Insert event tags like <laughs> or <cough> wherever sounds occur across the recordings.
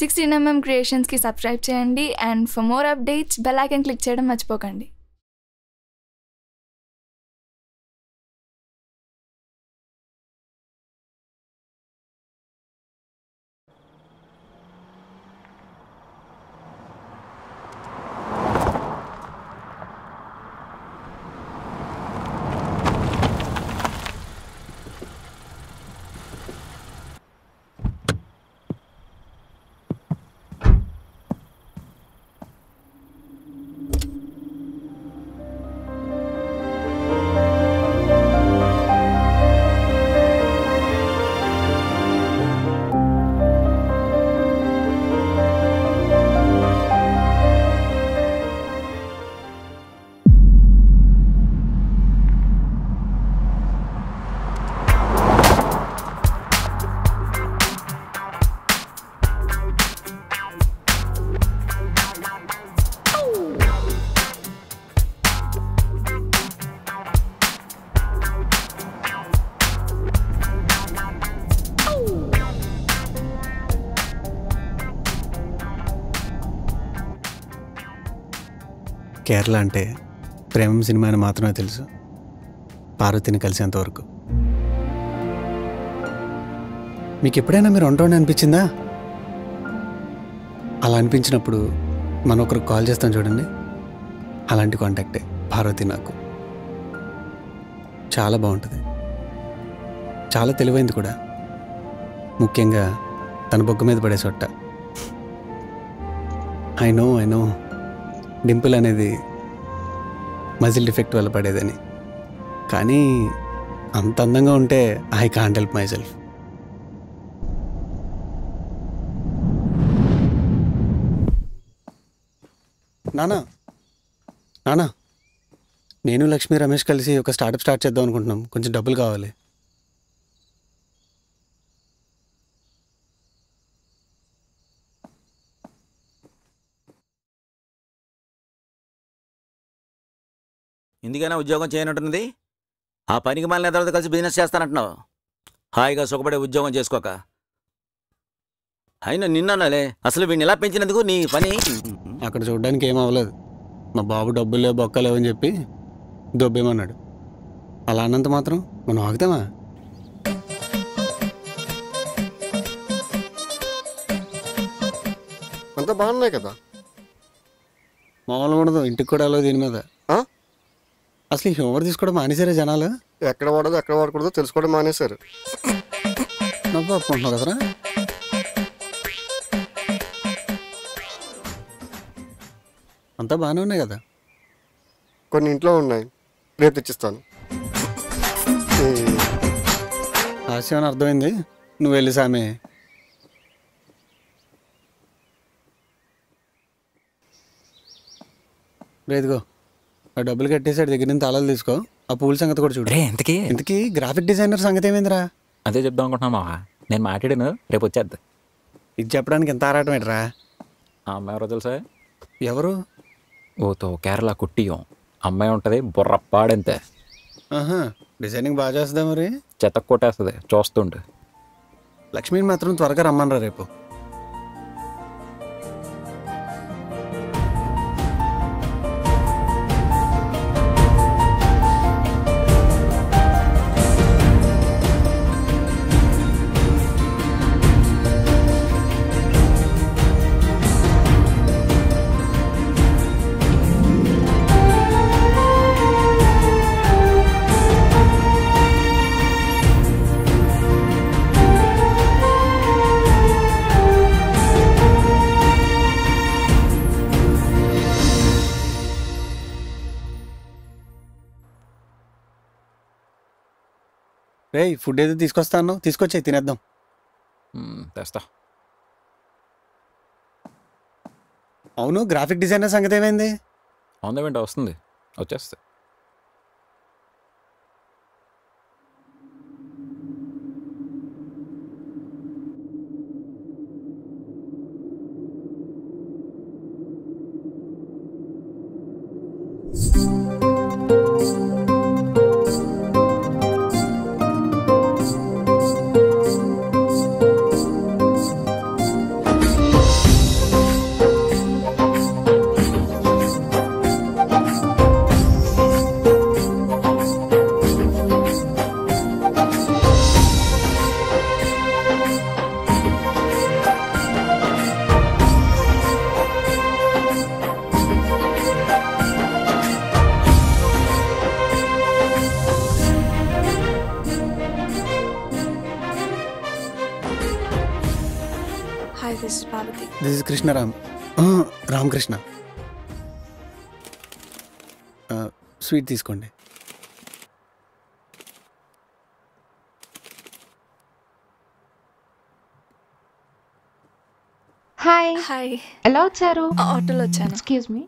Sixteen MM క్రియేషన్స్కి subscribe చేయండి. And for more updates bell icon click చేయడం మర్చిపోకండి. కేరళ అంటే ప్రేమం సినిమా అని మాత్రమే తెలుసు. పార్వతిని కలిసేంతవరకు. మీకు ఎప్పుడైనా మీరు ఒంటరి అనిపించిందా? అలా అనిపించినప్పుడు మనం ఒకరికి కాల్ చేస్తాం చూడండి. అలాంటి కాంటాక్టే పార్వతి నాకు. చాలా బాగుంటుంది చాలా తెలివైంది కూడా. ముఖ్యంగా తన బొగ్గ మీద పడే సొట్ట. I know I know dimple అనేది మజిల్ డిఫెక్ట్ వల్ల పడేదని. కానీ అంత అందంగా ఉంటే I can't help my self. నానా నానా నేను లక్ష్మీ రమేష్ కలిసి ఒక స్టార్టప్ స్టార్ట్ చేద్దాం అనుకుంటున్నాం. కొంచెం డబ్బులు కావాలి. ఎందుకైనా ఉద్యోగం చేయనట్టున్నది? ఆ పనికి మళ్ళీ తర్వాత కలిసి బిజినెస్ చేస్తానంటున్నావు. హాయిగా సుఖపడే ఉద్యోగం చేసుకోక. అయినా నిన్నలే అసలు వీడిని ఎలా పెంచినందుకు నీ పని? అక్కడ చూడడానికి ఏం అవ్వలేదు. మా బాబు డబ్బులు లేవు బొక్కలేవు అని చెప్పి దొబ్బేమన్నాడు. అలా అన్నంత మాత్రం మనం ఆగుతామా? అంతా బాగున్నాయి కదా? మామూలుగా ఉండదు ఇంటికి కూడా అలా దీని మీద. ఆ? అసలు ఈ హ్యూమర్ తీసుకోవడం మానేసారే జనాలు? ఎక్కడ వాడదో ఎక్కడ వాడకూడదో తెలుసుకోవడం మానేశారు. నవ్వు ఒప్పుకుంటున్నావు కదరా? అంతా బాగానే ఉన్నాయి కదా? కొన్ని ఇంట్లో ఉన్నాయి. రేపు తెచ్చిస్తాను. హాస్యం అని అర్థమైంది? నువ్వు వెళ్ళి సామి. రేదిగో ఆ డబ్బులు కట్టేసాడు దగ్గర నుంచి తాళాలు తీసుకో. ఆ పూల సంగతి కూడా చూడు. రే ఎంతకి ఇంతకీ గ్రాఫిక్ డిజైనర్ సంగతి ఏమైందిరా? అదే చెప్దాం అనుకుంటున్నా మావా. నేను మాట్లాడాను రేపు వచ్చేద్ది. ఇది చెప్పడానికి ఎంత ఆరాటం ఏంట్రా? ఆ అమ్మాయి ఎవరో తెలుసా? ఎవరు? ఓతో కేరళ కుట్టియం. అమ్మాయి ఉంటుంది బుర్రప్పాడంతే ఆహా డిజైనింగ్ బాగా చేస్తుందా మరి? చెత్త కొట్టేస్తుంది చూస్తుండు. లక్ష్మిని మాత్రం త్వరగా రమ్మనరా రేపు. రేయ్ ఫుడ్ ఏదో తీసుకొస్తా అన్నావు తీసుకొచ్చాయి తినేద్దాం. తెస్తా. అవును గ్రాఫిక్ డిజైనర్ సంగతి ఏమైంది? అవునా వెంట వస్తుంది. వచ్చేస్తే స్వీట్ తీసుకోండి. హాయ్ హాయ్ ఎలా వచ్చారు? ఆటోలో వచ్చాను. ఎక్స్క్యూజ్ మీ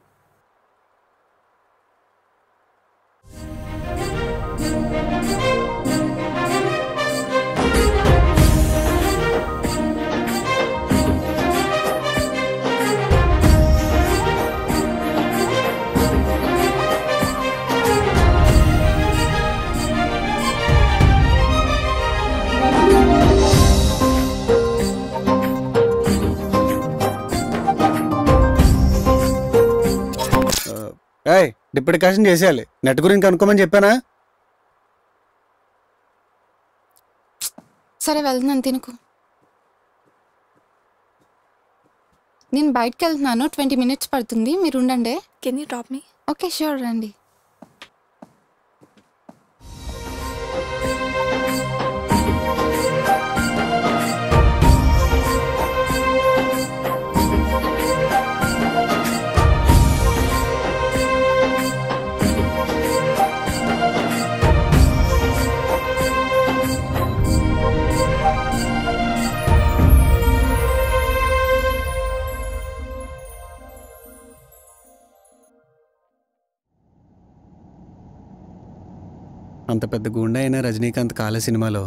ఏయ్ డిప్లికేషన్ చేసేయాలి. నెట్ గురించి కనుక్కోమని చెప్పానా? సరే వెళ్తున్నాను తినుకు. నేను బయటకు వెళ్తున్నాను. ట్వంటీ మినిట్స్ పడుతుంది. మీరు ఉండండి. Can you drop me okay sure రండి. అంత పెద్ద గుండె అయిన రజనీకాంత్ కాలే సినిమాలో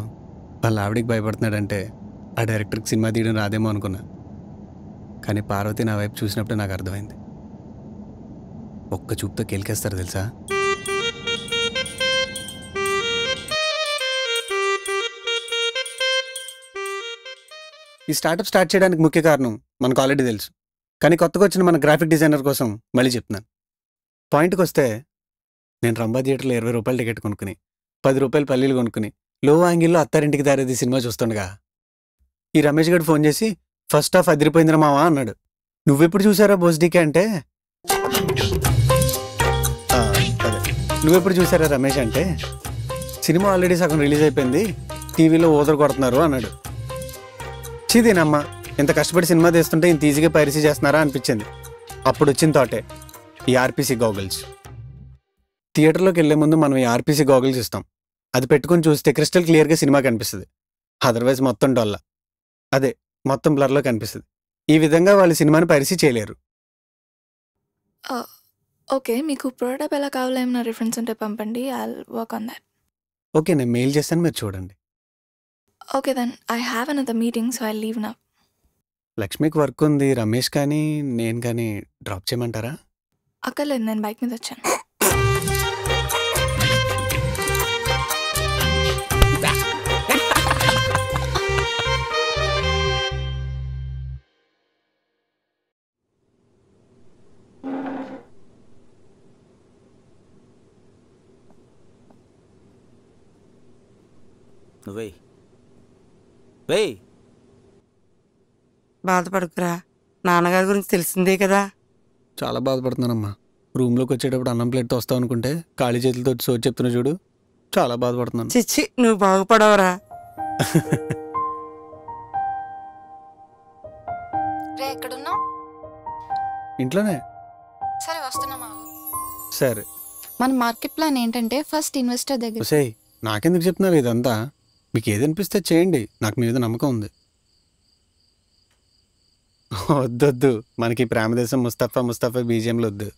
వాళ్ళ ఆవిడికి భయపడుతున్నాడంటే ఆ డైరెక్టర్కి సినిమా తీయడం రాదేమో అనుకున్నా. కానీ పార్వతి నా వైపు చూసినప్పుడు నాకు అర్థమైంది. ఒక్క చూపుతో కేలికేస్తారు తెలుసా? ఈ స్టార్టప్ స్టార్ట్ చేయడానికి ముఖ్య కారణం మనకు ఆల్రెడీ తెలుసు. కానీ కొత్తగా వచ్చిన మన గ్రాఫిక్ డిజైనర్ కోసం మళ్ళీ చెప్తున్నాను. పాయింట్కి వస్తే నేను రంభా థియేటర్లో ఇరవై రూపాయలు టికెట్ కొనుక్కుని పది రూపాయలు పల్లీలు కొనుక్కుని లో యాంగిల్లో అత్తారింటికి దారేది సినిమా చూస్తుండగా ఈ రమేష్ గడు ఫోన్ చేసి ఫస్ట్ హాఫ్ అదిరిపోయిందిరా మావా అన్నాడు. నువ్వెప్పుడు చూసారా బోస్డీకే అంటే? అదే. నువ్వెప్పుడు చూసారా రమేష్ అంటే? సినిమా ఆల్రెడీ సగం రిలీజ్ అయిపోయింది. టీవీలో ఓదరు కొడుతున్నారు అన్నాడు. చీదీనమ్మ ఇంత కష్టపడి సినిమా తీస్తుంటే ఇంత ఈజీగా పైరసీ చేస్తున్నారా? అనిపించింది. అప్పుడు వచ్చిన తోటే ఈ ఆర్పీసీ గోగుల్స్. థియేటర్లోకి వెళ్ళే ముందు మనం ఈ ఆర్పీసీ గోగల్స్ ఇస్తాం. అది పెట్టుకొని చూస్తే క్రిస్టల్ క్లియర్గా సినిమా కనిపిస్తుంది. అదర్వైజ్ మొత్తం డొల్ల. అదే మొత్తం బ్లర్లో కనిపిస్తుంది. ఈ విధంగా వాళ్ళు సినిమాని పరిచయం చేయలేరు. ఓకే. మీకు ప్రోడక్ట్ ఎలా కావాలో ఏమైనా రిఫరెన్స్ ఉంటే పంపండి. I work on that okay నేను మెయిల్ చేస్తాను మీరు చూడండి. Okay then I have another meeting so I leave నా లక్ష్మికి వర్క్ ఉంది. రమేష్ కానీ నేను కానీ డ్రాప్ చేయమంటారా? అక్కర్లేదు నేను బైక్ మీద వచ్చాను. నువ్వే వెయ్. బాధపడకురా. నాన్నగారి గురించి తెలిసిందే కదా. చాలా బాధపడుతున్నానమ్మా. రూమ్లోకి వచ్చేటప్పుడు అన్నం ప్లేట్తో వస్తావు అనుకుంటే ఖాళీ చేతులతో సోచి చెప్తున్నా చూడు. చాలా బాధపడుతున్నాను. చిచ్చి నువ్వు బాగుపడవరా. ఇంట్లోనే. సరే వస్తున్నామా సరే. మన మార్కెట్ ప్లాన్ ఏంటంటే ఫస్ట్ ఇన్వెస్టర్ దగ్గర నాకెందుకు చెప్తున్నారు ఇదంతా? మీకు ఏది అనిపిస్తే చేయండి. నాకు మీ మీద నమ్మకం ఉంది. వద్దొద్దు. మనకి ప్రేమదేశం ముస్తఫా ముస్తఫా బీజియంలు వద్దు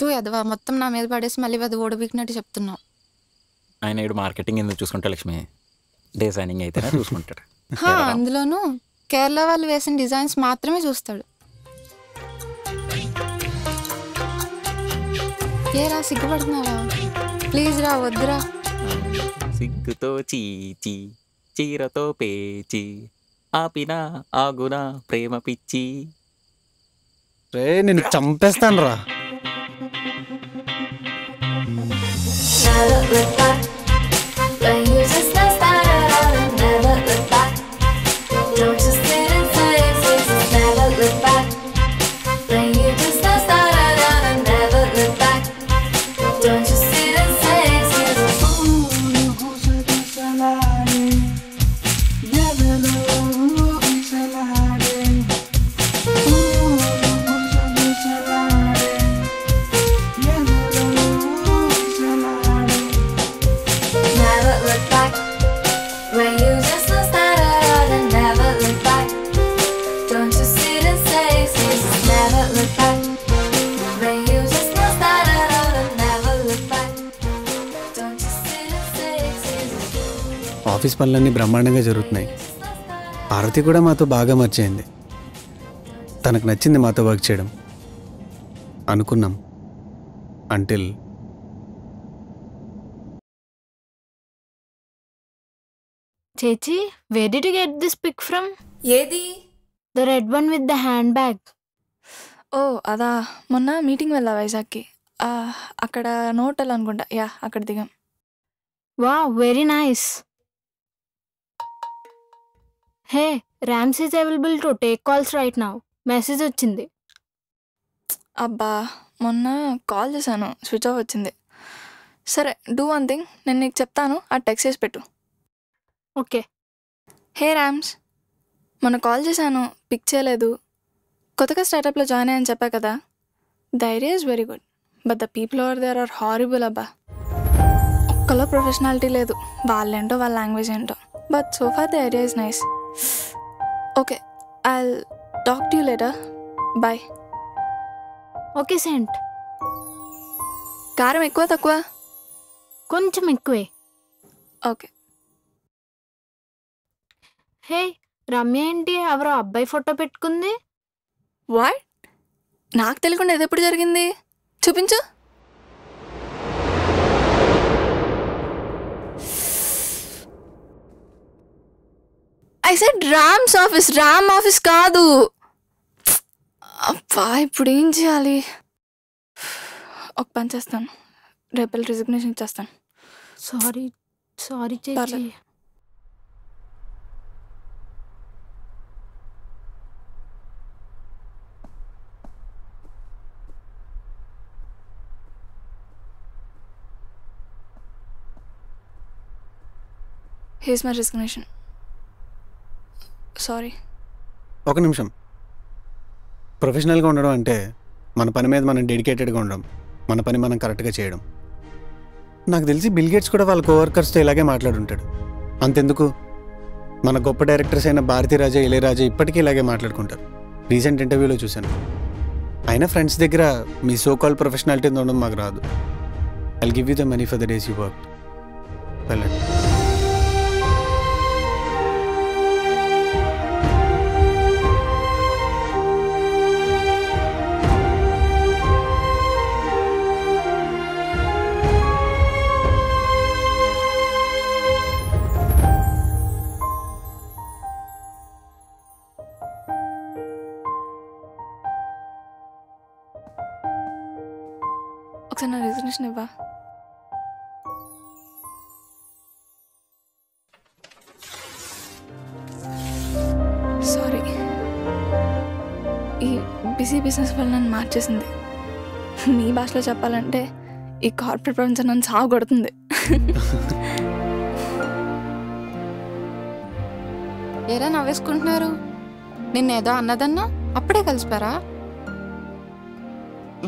తూ ఎదవా మొత్తం నా మీద పడేసి మళ్ళీ అది ఓడబీకినట్టు చెప్తున్నావు. ఆయన ఇడు మార్కెటింగ్ ఎందుకు చూసుకుంటా లక్ష్మి? డిజైనింగ్ అయితేనే చూసుకుంటాడు. అందులోనూ కేరళ వాళ్ళు వేసిన డిజైన్స్ మాత్రమే చూస్తాడు. ఏరా సిగ్గుపడుతున్నావా? ప్లీజ్ రా వద్దురా. సిగ్గుతో చీచి చీరతో పేచి ఆపిన ఆగున ప్రేమ పిచ్చి. రే నేను చంపేస్తాను రా పనులన్నీ బ్రహ్మాండంగా జరుగుతున్నాయి. పార్వతి కూడా మాతో బాగా మర్చేయింది. తనకు నచ్చింది మాతో వర్క్ చేయడం. అనుకున్నాం. Until Chechi, where did you get this pic from? ఏది? The red one with the handbag. ఓ అదా. మొన్న మీటింగ్ వెళ్ళా వైజాగ్కి? ఆ, అక్కడ నోటల్ అనుకుంటా యా అక్కడ దిగాం. Wow, very nice. Hey, Rams is available to take calls right now. Message వచ్చింది. అబ్బా మొన్న కాల్ చేశాను స్విచ్ ఆఫ్ వచ్చింది. సరే డూ వన్ థింగ్ నేను నీకు చెప్తాను ఆ టెక్స్ట్ చేసి పెట్టు. ఓకే. హే ర్యామ్స్ మొన్న కాల్ చేశాను పిక్ చేయలేదు. కొత్తగా స్టార్టప్లో జాయిన్ అయ్యని చెప్పా కదా. The idea is very good but the people over there are horrible అబ్బా. ఒక్కలో ప్రొఫెషనాలిటీ లేదు వాళ్ళేంటో వాళ్ళ లాంగ్వేజ్ ఏంటో. But so far the idea is nice. Okay I talk to you later bye okay sent కారం ఎక్కువ తక్కువ? కొంచెం ఎక్కువే. ఓకే హే రమ్య ఏంటి? ఎవరో అబ్బాయి ఫోటో పెట్టుకుంది? వాట్ నాకు తెలియకుండా ఇది ఎప్పుడు జరిగింది? చూపించు. I said Rams office Ram office కాదు. అబ్బా ఇప్పుడు ఏం చేయాలి? ఒక పని చేస్తాను. రేపు రిజిగ్నేషన్ ఇచ్చేస్తాను. సారీ సారీ చేచి పర్లేదు. హీస్ మై రిజిగ్నేషన్ సారీ ఒక నిమిషం. ప్రొఫెషనల్గా ఉండడం అంటే మన పని మీద మనం డెడికేటెడ్గా ఉండడం మన పని మనం కరెక్ట్గా చేయడం. నాకు తెలిసి బిల్ గేట్స్ కూడా వాళ్ళ కోవర్కర్స్తో ఇలాగే మాట్లాడుంటాడు. అంతెందుకు? మన గొప్ప డైరెక్టర్స్ అయిన భారతీరాజా ఇళయరాజా ఇప్పటికీ ఇలాగే మాట్లాడుకుంటారు. రీసెంట్ ఇంటర్వ్యూలో చూశాను. అయినా ఫ్రెండ్స్ దగ్గర మీ సో కాల్ ప్రొఫెషనాలిటీ ఉండడం మాకు రాదు. I'll give you the money for the days you work వెళ్ళండి. ఒకసారి నా రిజిగ్నేషన్ ఇవ్వా? సారీ ఈ బిజీ బిజినెస్ వల్ల నన్ను మార్చేసింది. మీ భాషలో చెప్పాలంటే ఈ కార్పొరేట్ ప్రపంచం నన్ను సాగు కొడుతుంది. ఏరా నవ్వేసుకుంటున్నారు? నిన్నేదో అన్నదన్నా అప్పుడే కలిసిపారా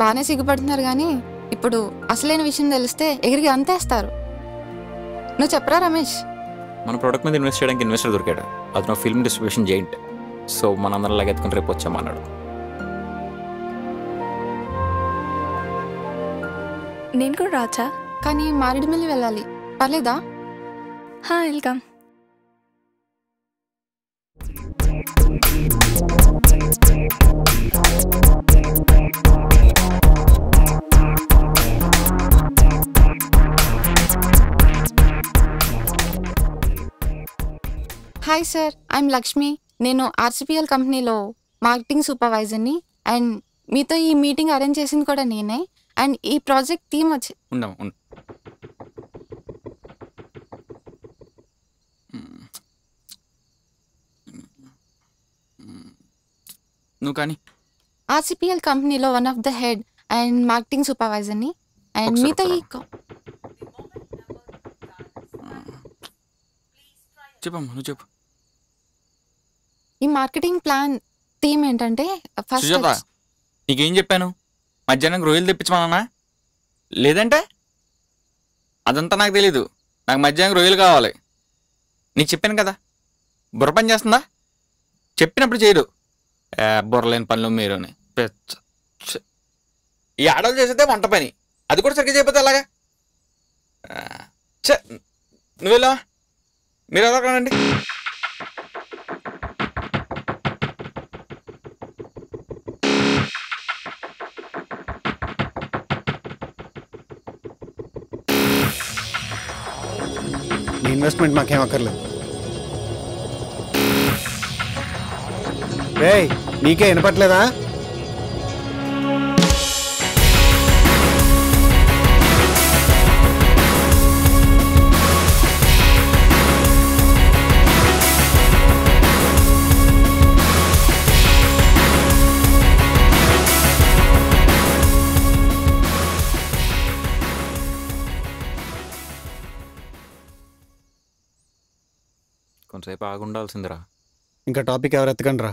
బాగానే సిగ్గుపడుతున్నారు కానీ ఇప్పుడు అసలైన విషయం తెలిస్తే ఎగిరికి అంతేస్తారు. నువ్వు చెప్పరా రమేష్? మన ప్రోడక్ట్ మీద ఇన్వెస్ట్ చేయడానికి ఇన్వెస్టర్ దొరికాడు. అతను ఫిల్మ్ డిస్ట్రిబ్యూషన్ జెయింట్ సో మనందరం లాగా ఎత్తుకుని రేపు వచ్చామన్నాడు నేను కూడా రాచా కానీ మారేడుమిల్లి వెళ్ళాలి. పర్లేదా? హా welcome. Hi sir I'm Lakshmi నేను ఆర్సిపిఎల్ కంపెనీలో మార్కెటింగ్ సూపర్వైజర్ని అండ్ మీతో ఈ మీటింగ్ అరేంజ్ చేసింది కూడా నేనే. అండ్ ఈ ప్రాజెక్ట్ థీమ్ వచ్చి ఉండు నువ్వు కానీ ఆర్సిపిఎల్ కంపెనీలో one of the head and marketing సూపర్వైజర్ని and మీతో ఈ. చెప్పమ్మా నువ్వు చెప్పు. ఈ మార్కెటింగ్ ప్లాన్ థీమ్ ఏంటంటే ఫస్ట్ సుజాత నీకేం చెప్పాను? మధ్యాహ్నం రొయ్యలు తెప్పించమన్నా లేదంటే? అదంతా నాకు తెలీదు. నాకు మధ్యాహ్నం రొయ్యలు కావాలి. నీకు చెప్పాను కదా? బుర్ర పని చేస్తుందా? చెప్పినప్పుడు చేయదు ఏ, బుర్రలేని పనులు మీరు అని. పెచ్చ. ఛ. ఈ ఆడలు చేసేదే వంట పని. అది కూడా సరిగ్గా చేయకపోతే అలాగా ఛ నువ్వు వెళ్ళా మీరు ఎదగలండి నీ ఇన్వెస్ట్మెంట్ మాకేం అక్కర్లేదు. రే నీకే వినపట్లేదా? ఆగుండాల్సిందిరా ఇంకా టాపిక్ ఎవరు ఎత్తకండి రా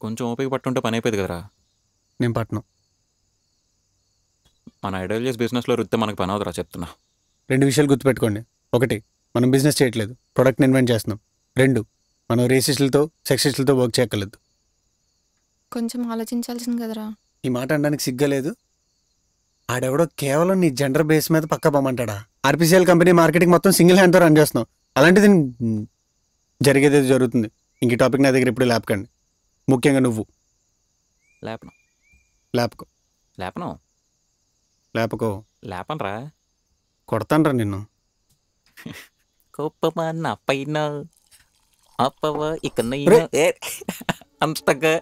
కొంచెం ఓపిక పట్టుంటే పని అయిపోయింది కదరా. నేను పట్నం. మన ఐడియాలజీస్ బిజినెస్లో రుత్తే మనకు పని అవుతురా చెప్తున్నా. రెండు విషయాలు గుర్తుపెట్టుకోండి. ఒకటి మనం బిజినెస్ చేయట్లేదు. ప్రొడక్ట్ని ఇన్వెంట్ చేస్తున్నాం. రెండు మనం రేసిస్టులతో సెక్సిస్టులతో వర్క్ చేయక్కర్లేదు. కొంచెం ఆలోచించాల్సింది కదరా. ఈ మాట అనడానికి సిగ్గలేదు ఆడెవడో కేవలం నీ జెండర్ బేస్ మీద పక్క పోమంటాడా ఆర్పిసిఎల్ కంపెనీ మార్కెటింగ్ మొత్తం సింగిల్ హ్యాండ్తో రన్ చేస్తున్నాం. అలాంటిది జరిగేది జరుగుతుంది. ఇంక టాపిక్ నా దగ్గర ఇప్పుడు లేపకండి. ముఖ్యంగా నువ్వు. లేపను. లేపకో. లేపను? లేపకో. లేపనరా? కొడతానరా నిన్ను. కోపమా నా పైన? అప్పవ ఇక. అంతగా.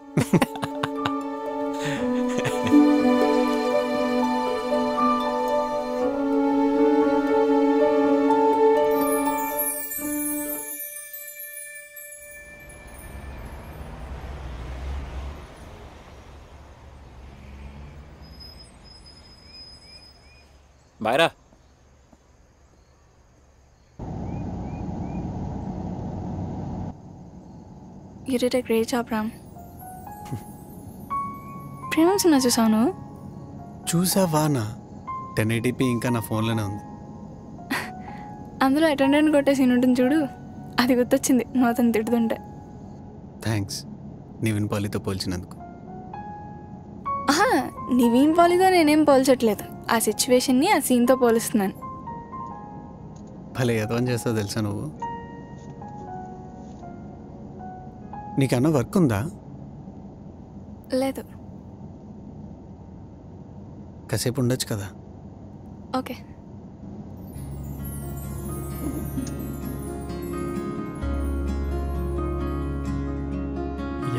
Did a great job Ram Prema cinema చూసాను చూసావా నా టెన్ ఎయిటీపీ ఇంకా నా ఫోన్లోనే ఉంది. అందులో అటెండెంట్ కొట్టే సీన్ ఉంటుంది చూడు. అది గుర్తొచ్చింది. నువ్వు అతను తిడుతుంటే. థ్యాంక్స్ నివిన్ పాలితో పోల్చినందుకు. ఆహా నీవేం పోలిదో నేనేం పోల్చట్లేదు. ఆ సిచ్యువేషన్ని ఆ సీన్తో పోలుస్తున్నాను. భలే యదవం చేస్తావు తెలుసా నువ్వు? నీకన్నా వర్క్ ఉందా లేదు. కాసేపు ఉండొచ్చు కదా. ఓకే.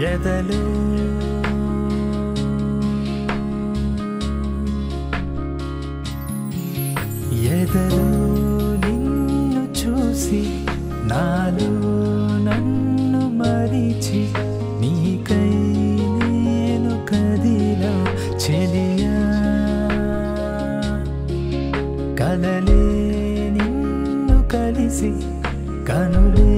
ఎదలు ఎదలు నిన్ను చూసి నాలో నన్ను మరిచి నీకై నేను కదిలా చెలియా. కలలే నిన్ను కలిసి కనులే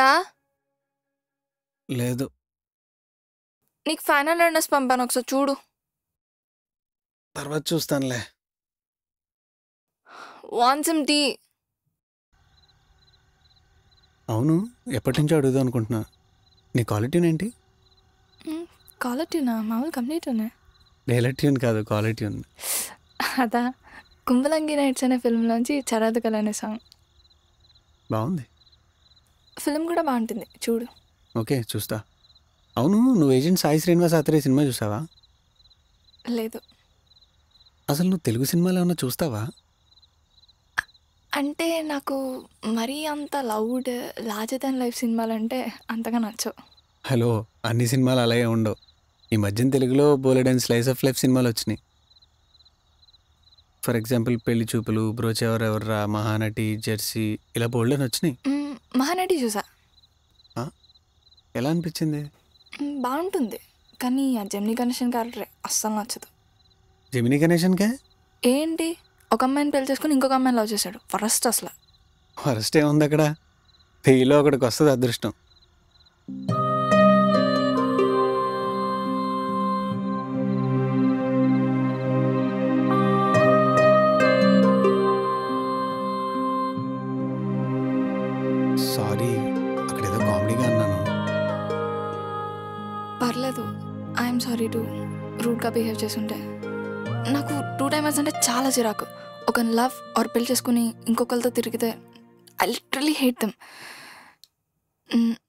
అయిపోయిందా లేదు. నీకు ఫైనల్ రన్నర్స్ పంపాను ఒకసారి చూడు. తర్వాత చూస్తానులే. వాన్ సమ్ టీ అవును ఎప్పటి నుంచో అడుగుదాం అనుకుంటున్నా. నీ క్వాలిటీ ఏంటి క్వాలిటీనా? మామూలు కంప్లీట్ ఉన్నాయి డైలర్ ట్యూన్ కాదు క్వాలిటీ ట్యూన్ అదా కుంభలంగి నైట్స్ అనే ఫిల్మ్లోంచి చరాదు కల అనే సాంగ్. బాగుంది. ఫిల్మ్ కూడా బాగుంటుంది చూడు. ఓకే చూస్తా. అవును నువ్వు ఏజెంట్ సాయి శ్రీనివాస్ ఆత్రే సినిమా చూసావా? లేదు. అసలు నువ్వు తెలుగు సినిమాలు ఏమన్నా చూస్తావా? అంటే నాకు మరీ అంత లౌడ్ లార్జర్ దాన్ లైఫ్ సినిమాలు అంటే అంతగా నచ్చవు. హలో అన్ని సినిమాలు అలాగే ఉండవు. ఈ మధ్యన తెలుగులో బోలెడ్ అండ్ స్లైస్ ఆఫ్ లైఫ్ సినిమాలు వచ్చినాయి. ఫర్ ఎగ్జాంపుల్ పెళ్ళి చూపులు బ్రోచెవర్ ఎవర్రా మహానటి జెర్సీ ఇలా బోల్డ్ అని వచ్చినాయి. మహానటి చూసా. ఎలా అనిపించింది? బాగుంటుంది. కానీ ఆ జెమినీ కనెక్షన్ క్యారెక్టర్ అస్సలు నచ్చదు. జమినీ గణేషన్కే ఏంటి? ఒక అమ్మాయిని పెళ్ళి చేసుకుని ఇంకొక అమ్మాయిని లవ్ చేశాడు. ఫస్ట్ అసలు. ఫస్ట్ ఏముంది అక్కడ? వెయ్యిలో ఒకడికి వస్తుంది అదృష్టం. ఐఎమ్ సారీ టు రూడ్గా బిహేవ్ చేస్తుంటే నాకు టూ టైమర్స్ అంటే చాలా చిరాకు. ఒక లవ్ ఆర్ పెళ్ళి చేసుకుని ఇంకొకరితో తిరిగితే ఐ లిటరలీ హేట్ దెమ్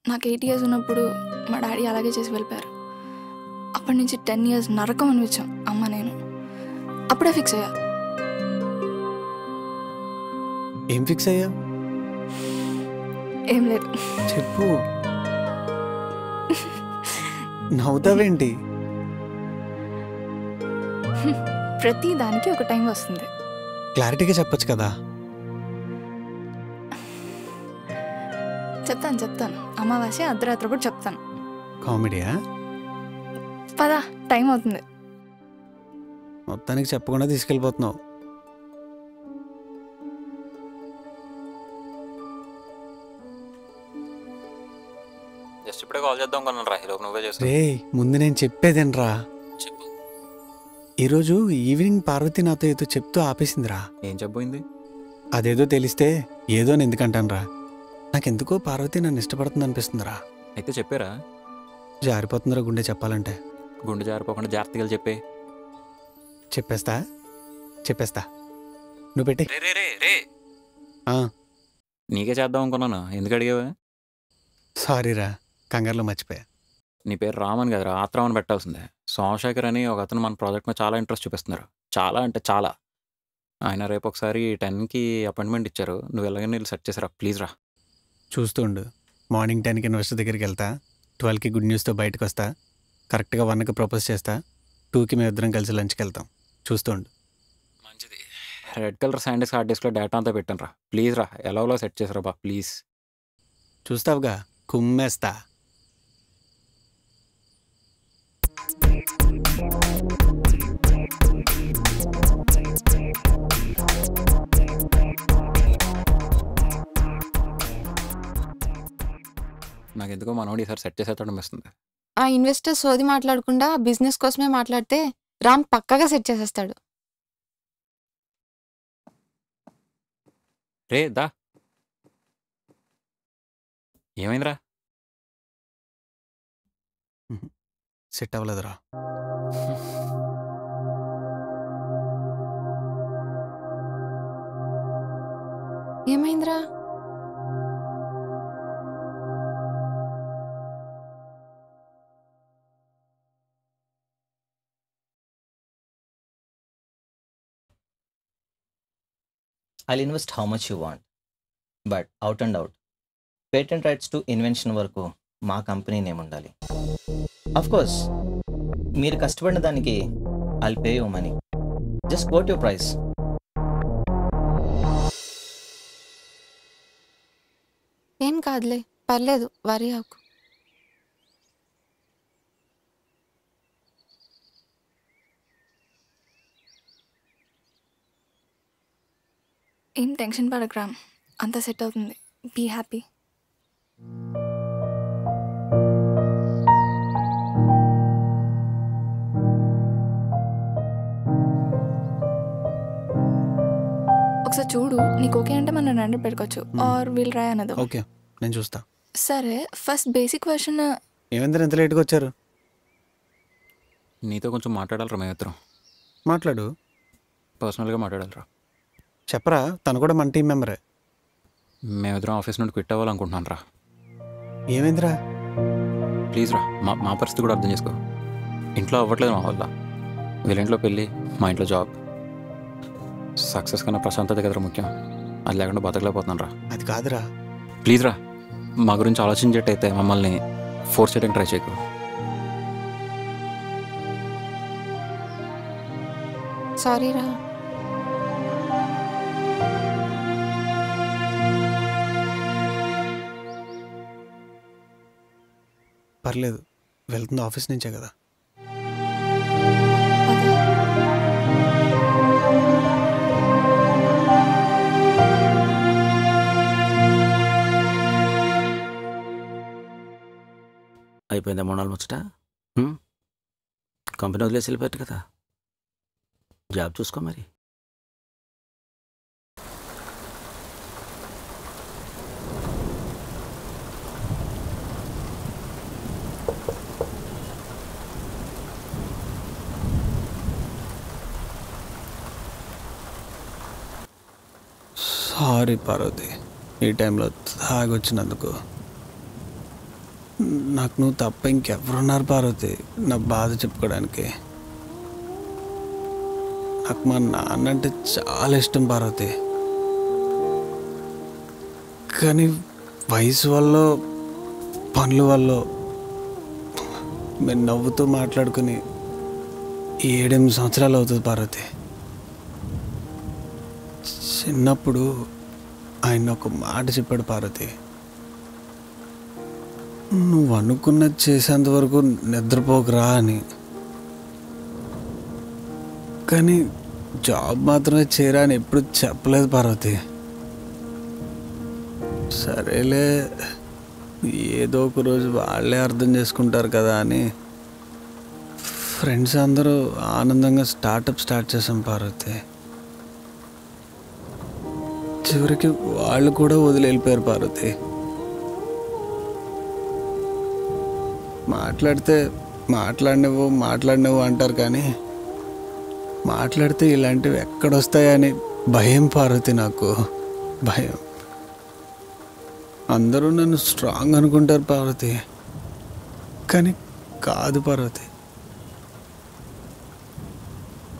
నాకు ఎయిట్ ఇయర్స్ ఉన్నప్పుడు మా డాడీ అలాగే చేసి వెళ్ళిపోయారు. అప్పటి నుంచి టెన్ ఇయర్స్ నరకం అనిపించాం అమ్మ నేను. అప్పుడే ఫిక్స్ అయ్యా. ఏం ఫిక్స్ అయ్యా? ఏం లేదు. చెప్పు. నవ్వుతావేంటి? <laughs> ప్రతి దానికి ఒక టైం వస్తుంది. క్లారిటీగా చెప్పొచ్చు కదా? చెప్తాను చెప్తాను. అమావాస్య అర్ధరాత్రి చెప్తాను. కామెడీయా? పదా టైం అవుతుంది. మొత్తానికి చెప్పకుండా తీసుకెళ్ళిపోతున్నావు. జస్ట్ ఇప్పుడే కాల్ చేద్దాం కొన్నాను రా. ఈలోపు నువ్వే చేస్తావు. రే ముందు నేను చెప్పేదేనరా చెప్పు ఈరోజు ఈవినింగ్ పార్వతి నాతో ఏదో చెప్తూ ఆపేసిందిరా. ఏం చెప్పబోయింది? అదేదో తెలిస్తే ఏదో ఎందుకంటానురా. నాకెందుకో పార్వతి నన్ను ఇష్టపడుతుంది అనిపిస్తుందిరా. అయితే చెప్పారా? జారిపోతుందిరా గుండె చెప్పాలంటే. గుండె జారిపోకుండా జాగ్రత్తగా చెప్పే. చెప్పేస్తా? చెప్పేస్తా. నువ్వు పెట్టి. నీకే చేద్దాం అనుకున్నాను. ఎందుకు అడిగావా? సారీరా కంగారులో మర్చిపోయా. నీ పేరు రామన్ కదరా? ఆత్రామని పెట్టాల్సిందే. సోమశేఖర్ అని ఒక అతను మన ప్రాజెక్ట్ మీద చాలా ఇంట్రెస్ట్ చూపిస్తున్నారు. చాలా అంటే చాలా. ఆయన రేపు ఒకసారి టెన్కి అపాయింట్మెంట్ ఇచ్చారు. నువ్వు ఎలాగైనా వెళ్ళి సెట్ చేసారా. ప్లీజ్ రా. చూస్తుండు మార్నింగ్ టెన్కి ఇన్వెస్టర్ దగ్గరికి వెళ్తా. ట్వెల్వ్కి గుడ్ న్యూస్తో బయటకు వస్తా. కరెక్ట్గా వన్కి ప్రపోజ్ చేస్తా. టూకి మేము ఇద్దరం కలిసి లంచ్కి వెళ్తాం. చూస్తుండు మంచిది. రెడ్ కలర్ శాండీస్ హార్డ్ డిస్క్లో డేటా అంతా పెట్టాను రా ప్లీజ్ రా. ఎలాగోలా సెట్ చేసారా బా. ప్లీజ్. చూస్తావుగా? కుమ్మేస్తా. నాకు ఎందుకో మనోడు ఈసారి సెట్ చేసేస్తాడు అనిపిస్తుంది. ఆ ఇన్వెస్టర్ సోది మాట్లాడకుండా బిజినెస్ కోసమే మాట్లాడితే రామ్ పక్కగా సెట్ చేసేస్తాడు. రే దా. ఏమైందిరా? సెట్ అవ్వలేదురా. ఏమైందిరా? I'll invest how much you want. But out and out, patent rights to invention వరకు మా కంపెనీ నేమ్ ఉండాలి. కోర్స్ మీరు కష్టపడిన దానికి I'll pay you money just quote your price ఏం కాదులే పర్లేదు వరి ఆకు. ఏం టెన్షన్ పడకు అంతా సెట్ అవుతుంది. బీ హ్యాపీ ఒకసారి చూడు. నీకు ఓకే అంటే మనం రెండు పెట్టుకోవచ్చు. ఆర్ వీల్ ట్రై అన్నది ఓకే నేను చూస్తా. సరే ఫస్ట్ బేసిక్ క్వశ్చన్ ఏమైందిరా ఎంత లేట్గా వచ్చారు? నీతో కొంచెం మాట్లాడాలరా మేమిద్దరం. మాట్లాడు. పర్సనల్గా మాట్లాడాలరా చెప్పరా తను కూడా మన టీం మెంబరే మేమిద్దరం ఆఫీస్ నుండి క్విట్ అవ్వాలనుకుంటున్నాను రా. ఏమైందిరా? ప్లీజ్ రా మా మా పరిస్థితి కూడా అర్థం చేసుకో. ఇంట్లో అవ్వట్లేదు మా వల్ల. వీళ్ళింట్లో పెళ్ళి మా ఇంట్లో జాబ్ సక్సెస్ కన్నా ప్రశాంతత కదరా ముఖ్యం. అది లేకుండా బతకలేకపోతున్నాను రా అది కాదురా. ప్లీజ్ రా మా గురించి ఆలోచించేటైతే మమ్మల్ని ఫోర్స్ చేయడానికి ట్రై చేయకు. సారీ రా పర్లేదు వెళ్తుంది ఆఫీస్ నుంచే కదా. అయిపోయిందా మూడు నాలుగు ముచ్చట కంపెనీ వదిలేసి వెళ్ళిపోయారు కదా. జాబ్ చూసుకో మరి. సారీ పార్వతి ఈ టైంలో తాగొచ్చినందుకు. నాకు నువ్వు తప్ప ఇంకెవరున్నారు పార్వతి? నా బాధ చెప్పుకోవడానికి. నాకు మా నాన్న అంటే చాలా ఇష్టం పార్వతి. కానీ వయసు వల్ల పనుల వల్ల మేము నవ్వుతూ మాట్లాడుకుని ఏడెనిమిది సంవత్సరాలు అవుతుంది పార్వతి. చిన్నప్పుడు ఆయన ఒక మాట చెప్పాడు పార్వతి. నువ్వు అనుకున్నది చేసేంత వరకు నిద్రపోకురా అని. కానీ జాబ్ మాత్రమే చేయరా అని ఎప్పుడు చెప్పలేదు పార్వతి. సరేలే ఏదో ఒక రోజు వాళ్ళే అర్థం చేసుకుంటారు కదా అని. ఫ్రెండ్స్ అందరూ ఆనందంగా స్టార్టప్ స్టార్ట్ చేసాం పార్వతి. చివరికి వాళ్ళు కూడా వదిలి వెళ్ళిపోయారు పార్వతి. మాట్లాడితే మాట్లాడినవు మాట్లాడినవు అంటారు కానీ మాట్లాడితే ఇలాంటివి ఎక్కడొస్తాయని భయం పార్వతి నాకు. భయం. అందరూ నన్ను స్ట్రాంగ్ అనుకుంటారు పార్వతి. కానీ కాదు పార్వతి.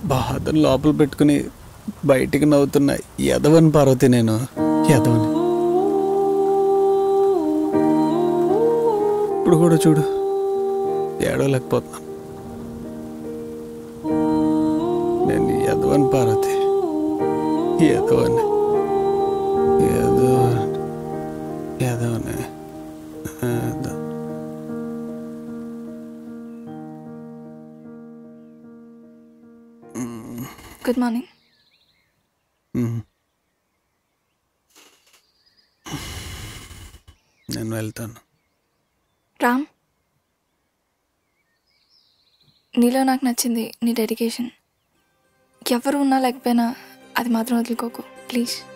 బాధను లోపల పెట్టుకుని బయటికి నవ్వుతున్న యదవని పార్వతి నేను. యదవని. ఇప్పుడు కూడా చూడు. ఏడవలేకపోతున్నాను నేను ఎదవని పార్వతి. ఎదవని ఎదవని ఎదవని ఎద- గుడ్ మార్నింగ్ మ్మ్. నేను వెళ్తాను. రామ్? నీలో నాకు నచ్చింది నీ డెడికేషన్. ఎవరు ఉన్నా లేకపోయినా అది మాత్రం వదులుకోకు ప్లీజ్.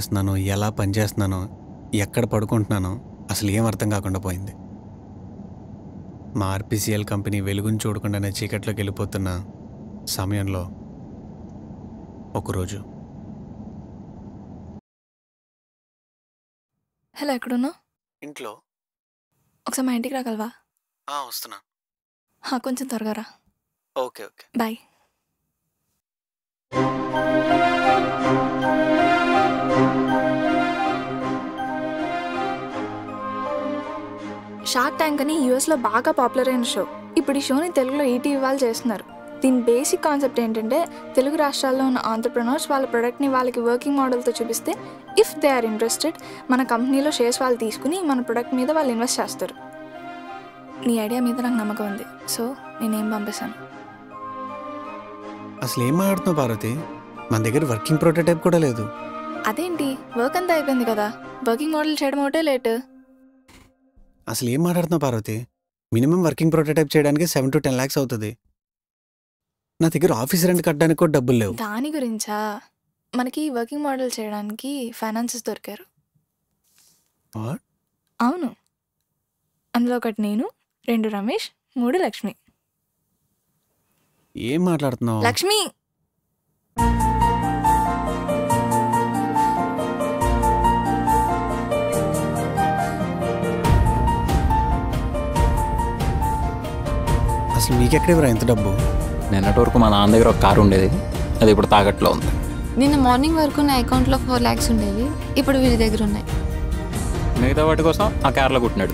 చేస్తున్నానో ఎలా పని చేస్తున్నానో ఎక్కడ పడుకుంటున్నానో అసలు ఏం అర్థం కాకుండా పోయింది. మా ఆర్పిసిఎల్ కంపెనీ వెలుగుని చూడకుండానే చీకట్లోకి వెళ్ళిపోతున్న సమయంలో ఒకరోజు. హలో ఎక్కడున్నావు? ఇంట్లో. ఒకసారి మా ఇంటికి రాగలవా? వస్తున్నా. కొంచెం త్వరగా రా. Okay okay. Bye. Shark tank అని యూఎస్లో బాగా పాపులర్ అయిన షో. ఇప్పుడు ఈ షోని తెలుగులో ఈటీవీ వాళ్ళు చేస్తున్నారు. దీని బేసిక్ కాన్సెప్ట్ ఏంటంటే తెలుగు రాష్ట్రాల్లో ఉన్న ఆంటర్ప్రినర్స్ వాళ్ళ ప్రొడక్ట్ని వాళ్ళకి వర్కింగ్ మోడల్తో చూపిస్తే ఇఫ్ దే ఆర్ ఇంట్రెస్టెడ్ మన కంపెనీలో షేర్స్ వాళ్ళు తీసుకుని మన ప్రొడక్ట్ మీద వాళ్ళు ఇన్వెస్ట్ చేస్తారు. నీ ఐడియా మీద నాకు నమ్మకం ఉంది. సో నేనేం పంపిస్తాను అసలు ఏం మాట్లాడుతున్నావు పార్వతి? మన దగ్గర వర్కింగ్ ప్రోటోటైప్ కూడా లేదు. అదేంటి? వర్క్ అంతా అయిపోయింది కదా? వర్కింగ్ మోడల్ చేయడం ఒకటే లేట్. అసలు ఏం మాట్లాడుతున్నావు పార్వతి? మినిమం వర్కింగ్ ప్రోటోటైప్ చేయడానికి సెవెన్ టు టెన్ ల్యాక్స్ అవుతుంది. నా దగ్గర ఆఫీస్ రెంట్ కట్టడానికి కూడా డబ్బులు లేవు. దాని గురించా? మనకి వర్కింగ్ మోడల్ చేయడానికి ఫైనాన్సెస్ దొరికారు? అవును. అందులో ఒకటి నేను రెండు రమేష్ మూడు లక్ష్మి. ఏం మాట్లాడుతున్నావు? లక్ష్మి! అసలు మీకెక్కడే ఎంత డబ్బు? నిన్నటి వరకు మా నాన్న దగ్గర ఒక కారు ఉండేది. అది ఇప్పుడు తాకట్లో ఉంది. నిన్న మార్నింగ్ వరకు నా అకౌంట్లో ఫోర్ ల్యాక్స్ ఉండేవి. ఇప్పుడు వీరి దగ్గర ఉన్నాయి. మిగతా వాటి కోసం ఆ కార్లో కుట్టినాడు.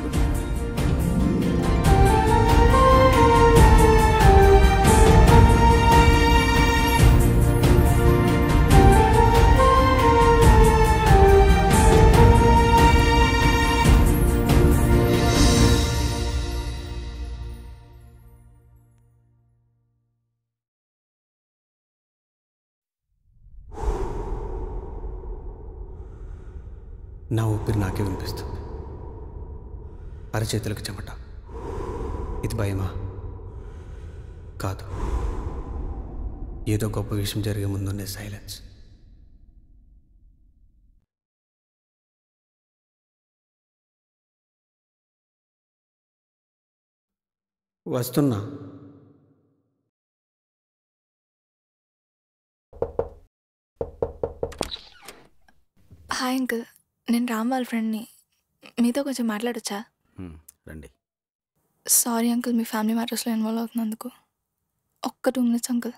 నా ఊపిరి నాకే వినిపిస్తుంది. అరచేతులకు చెమట. ఇది భయమా? కాదు. ఏదో గొప్ప విషయం జరిగే ముందుండే సైలెన్స్ వస్తున్నా. హాయ్ అంకుల్ నేను రామ్ వాళ్ళ ఫ్రెండ్ని. మీతో కొంచెం మాట్లాడొచ్చా? రండి. సారీ అంకుల్ మీ ఫ్యామిలీ మ్యాటర్స్లో ఇన్వాల్వ్ అవుతున్నందుకు. ఒక్క టూ మినిట్స్ అంకుల్.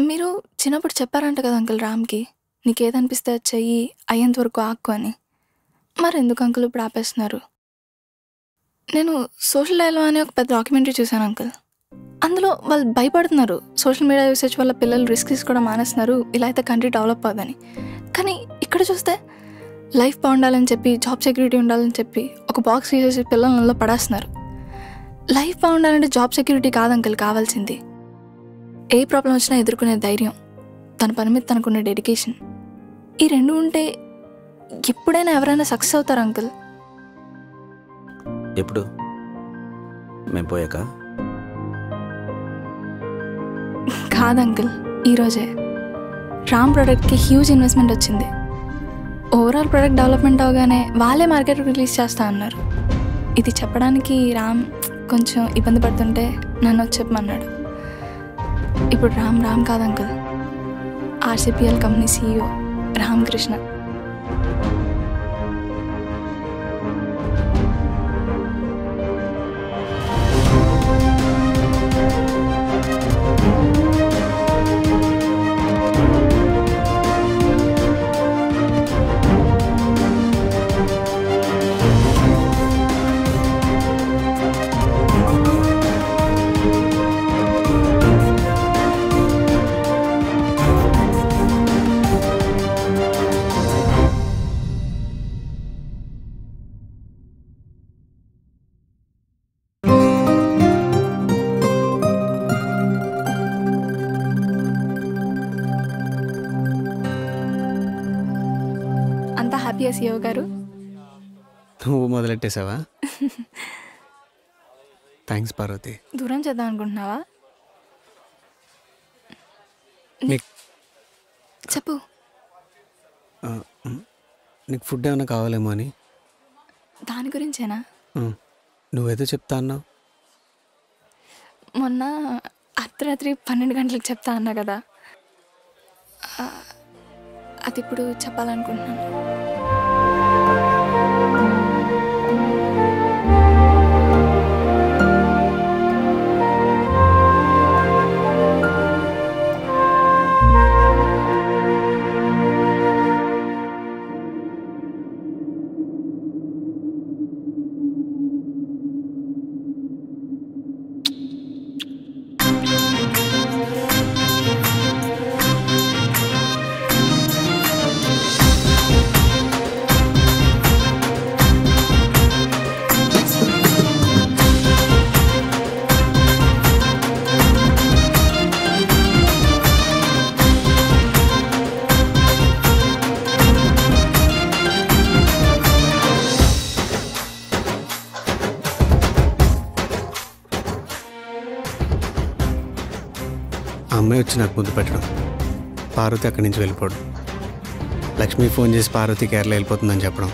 మీరు చిన్నప్పుడు చెప్పారంట కదా అంకుల్ రామ్కి నీకేదనిపిస్తే చెయ్యి అయ్యేంత వరకు ఆక్కు అని. మరి ఎందుకు అంకుల్ ఇప్పుడు ఆపేస్తున్నారు? నేను సోషల్ డైలాగ్ అనే ఒక పెద్ద డాక్యుమెంటరీ చూశాను అంకుల్. అందులో వాళ్ళు భయపడుతున్నారు. సోషల్ మీడియా యూసేజ్ వల్ల పిల్లలు రిస్క్ తీసుకోవడం మానేస్తున్నారు. ఇలా అయితే కంట్రీ డెవలప్ అవ్వదని. కానీ ఇక్కడ చూస్తే లైఫ్ బాగుండాలని చెప్పి జాబ్ సెక్యూరిటీ ఉండాలని చెప్పి ఒక బాక్స్ తీసేసి పిల్లలలో పడేస్తున్నారు. లైఫ్ బాగుండాలంటే జాబ్ సెక్యూరిటీ కాదు అంకెల్ కావాల్సింది. ఏ ప్రాబ్లం వచ్చినా ఎదుర్కొనే ధైర్యం తన పని మీద తనకున్న డెడికేషన్. ఈ రెండు ఉంటే ఎప్పుడైనా ఎవరైనా సక్సెస్ అవుతారు అంకుల్? ఎప్పుడు? మేము పోయాక? కాదు అంకుల్ ఈరోజే. రామ్ ప్రోడక్ట్కి హ్యూజ్ ఇన్వెస్ట్మెంట్ వచ్చింది. ఓవరాల్ ప్రోడక్ట్ డెవలప్మెంట్ అవగానే వాళ్ళే మార్కెట్ రిలీజ్ చేస్తా అన్నారు. ఇది చెప్పడానికి రామ్ కొంచెం ఇబ్బంది పడుతుంటే నన్ను వచ్చి చెప్పమన్నాడు. ఇప్పుడు రామ్ రామ్ కాదు uncle RCPL company CEO Ram మొదలెట్టేసావా thanks Parvati దూరం చేద్దాం అనుకుంటున్నావా? నీకు చెప్పు. ఆ, నీకు ఫుడ్ ఏమైనా కావాలేమో అని. దాని గురించేనా? ఉమ్, నువ్వేదో చెప్తా అన్నావు. మొన్న అర్ధరాత్రి పన్నెండు గంటలకు చెప్తా అన్నా కదా. ఆ, అది ఇప్పుడు చెప్పాలనుకుంటున్నాను. నాకు ముద్దు పెట్టడం. పార్వతి అక్కడి నుంచి వెళ్ళిపోవడం. లక్ష్మి ఫోన్ చేసి పార్వతి కేరళ వెళ్ళిపోతుందని చెప్పడం.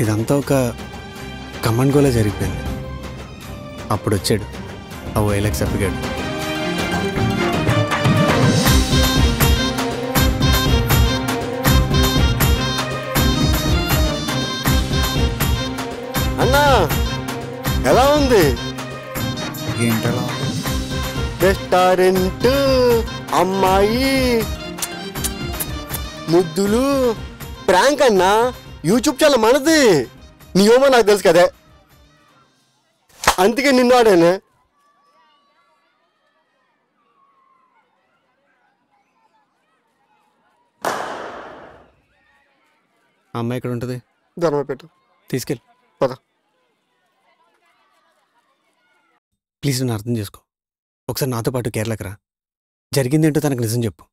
ఇదంతా ఒక కమాండ్ గోలా జరిగిపోయింది. అప్పుడు వచ్చాడు. ఆ వైలెక్స్ అప్పిగాడు అన్నా ఎలా ఉంది? ఏంటలా? రెస్టారెంట్ అమ్మాయి ముద్దులు. ప్రాంక్ అన్నా యూట్యూబ్ ఛానల్ మనది. నీయోమో నాకు తెలుసు కదే. అందుకే నిన్ను ఆడాను. అమ్మాయి ఎక్కడ ఉంటుంది? ధర్మపేట తీసుకెళ్ళి. పద. ప్లీజ్ నన్ను అర్థం చేసుకో. ఒకసారి నాతో పాటు కేరళకి రా. జరిగిందేంటో తనకు నిజం చెప్పు.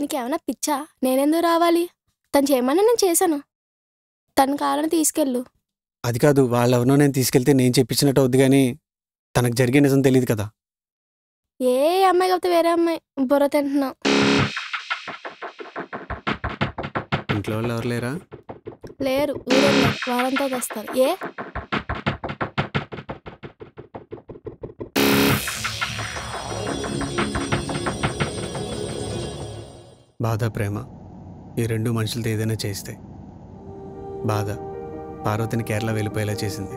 నీకేమైనా పిచ్చా? నేనెందుకు రావాలి? తను చేయమని నేను చేశాను. తను కావాలని తీసుకెళ్ళు. అది కాదు వాళ్ళెవరినో నేను తీసుకెళ్తే నేను చెప్పించినట్టు అవుద్ది కానీ తనకు జరిగే నిజం తెలియదు కదా. ఏ అమ్మాయి కాకపోతే వేరే అమ్మాయి. బుర్ర తింటున్నావు ఇంట్లో వాళ్ళు ఎవరు లేరా? లేరు ఊరెళ్ళారు వారంతా తెస్తారు. ఏ? బాధ ప్రేమ ఈ రెండు మనుషులతో ఏదైనా చేస్తే. బాధ పార్వతిని కేరళ వెళ్ళిపోయేలా చేసింది.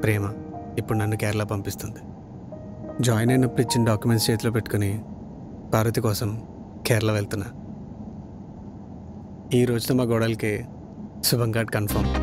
ప్రేమ ఇప్పుడు నన్ను కేరళ పంపిస్తుంది. జాయిన్ అయినప్పుడు ఇచ్చిన డాక్యుమెంట్స్ చేతిలో పెట్టుకుని పార్వతి కోసం కేరళ వెళ్తున్నా. ఈ రోజుతో మా గొడవలకి శుభం కన్ఫర్మ్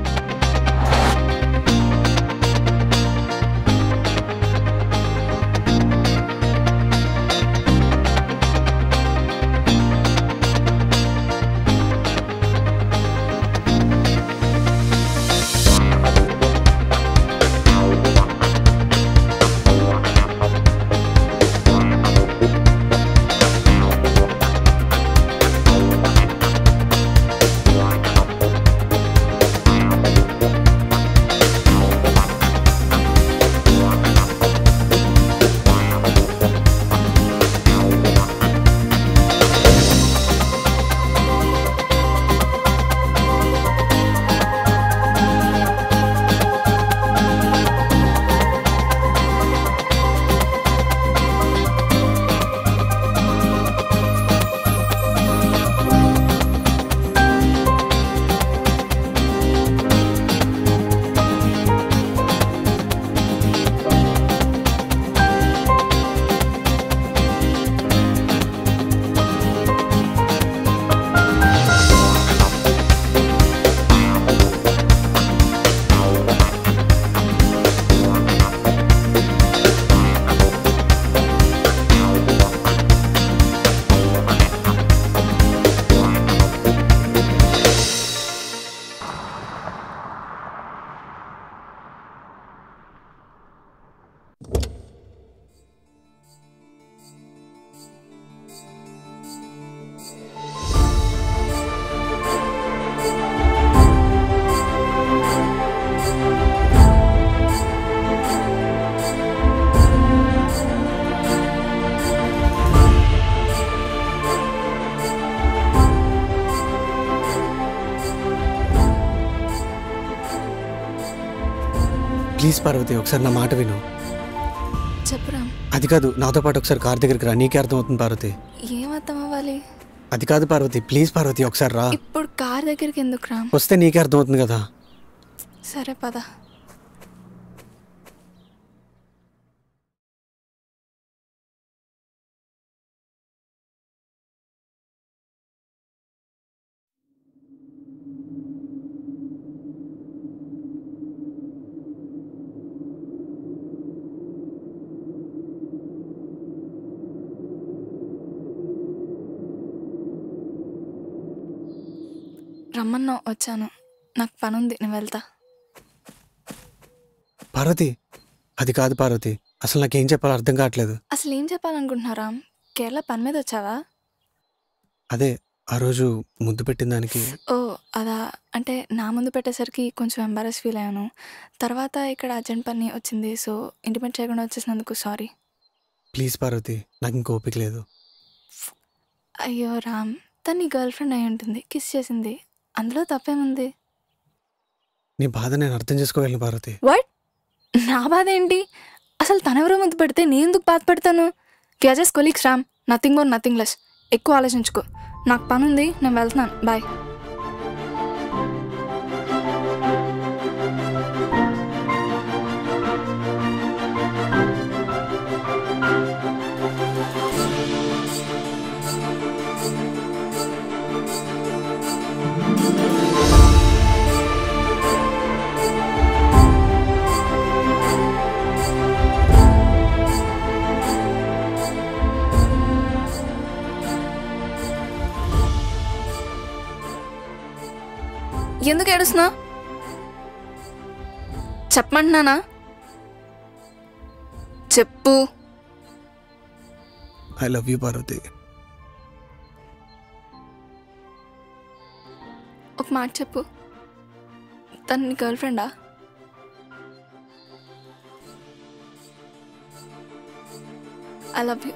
ప్లీజ్ పార్వతి ఒకసారి నా మాట విను. చెప్పు రామ్. అది కాదు నాతో పాటు ఒకసారి కార్ దగ్గరికి రా నీకే అర్థమవుతుంది పార్వతి. ఏం అర్థం అవ్వాలి అది కాదు పార్వతి ప్లీజ్ పార్వతి ఒకసారి రా. ఇప్పుడు కార్ దగ్గరికి ఎందుకు రామ్? వస్తే నీకే అర్థమవుతుంది కదా. సరే పద. రమ్మన్నా వచ్చాను. నాకు పని ఉంది నేను వెళ్తా. పార్వతి అది కాదు పార్వతి. అసలు నాకేం చెప్పాలో అర్థం కావట్లేదు. అసలు ఏం చెప్పాలనుకుంటున్నారా కేరళ పని మీద వచ్చావా? అదే ఆ రోజు ముద్దు పెట్టిన దానికి. ఓ అదా. అంటే నా ముందు పెట్టేసరికి కొంచెం ఎంబారస్ ఫీల్ అయ్యాను. తర్వాత ఇక్కడ అర్జెంట్ పని వచ్చింది సో ఇంటిమేట్ చేయకుండా వచ్చేసినందుకు సారీ ప్లీజ్ పార్వతి నాకు ఇంకో ఓపిక లేదు. అయ్యో రామ్ తను నీ గర్ల్ ఫ్రెండ్ అయి ఉంటుంది కిస్ చేసింది. అందులో తప్పేముంది? నీ బాధ నేను అర్థం చేసుకోగలను పార్వతి. వాట్? నా బాధ ఏంటి? అసలు తనెవరో ముందు పెడితే నేను ఎందుకు బాధపడతాను just colleagues Ram nothing more nothing less ఎక్కువ ఆలోచించుకో. నాకు పని ఉంది నేను వెళ్తున్నాను. బాయ్ ఎందుకు ఏడుస్తున్నా? చెప్పమంటున్నానా? చెప్పు. ఐ లవ్ యూ పార్వతి ఒక మాట చెప్పు. తను నీ గర్ల్ ఫ్రెండా ఐ లవ్ యూ